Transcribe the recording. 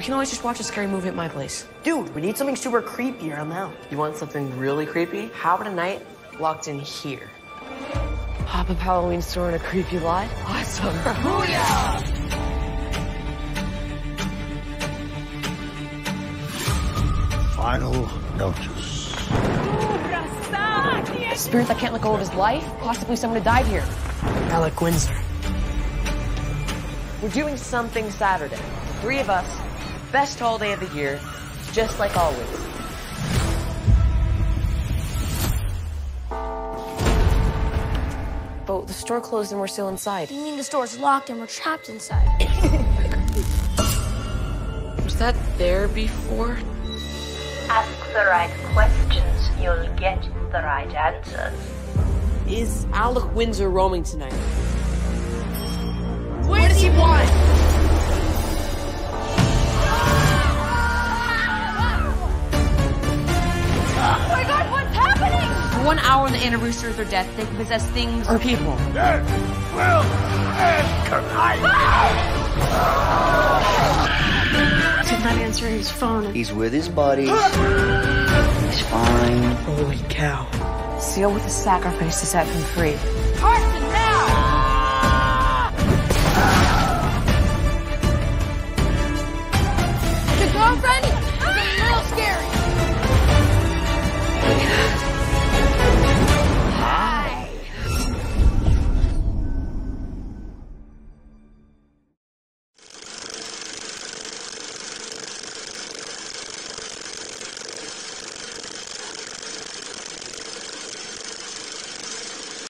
We can always just watch a scary movie at my place. Dude, we need something super creepy around the house. You want something really creepy? How about a night locked in here? Pop up Halloween store in a creepy lot? Awesome. Final notice. A spirit that can't let go of his life? Possibly someone who died here. Alec Windsor. We're doing something Saturday. The three of us, best holiday of the year, just like always. But the store closed and we're still inside. You mean the store's locked and we're trapped inside? Was that there before? Ask the right questions, you'll get the right answers. Is Alec Windsor roaming tonight? one hour on the anniversary of their death, they can possess things or people. Death will end tonight. Did not answer his phone. He's with his buddies. He's fine. Holy cow! Seal with a sacrifice to set him free. Carson, now!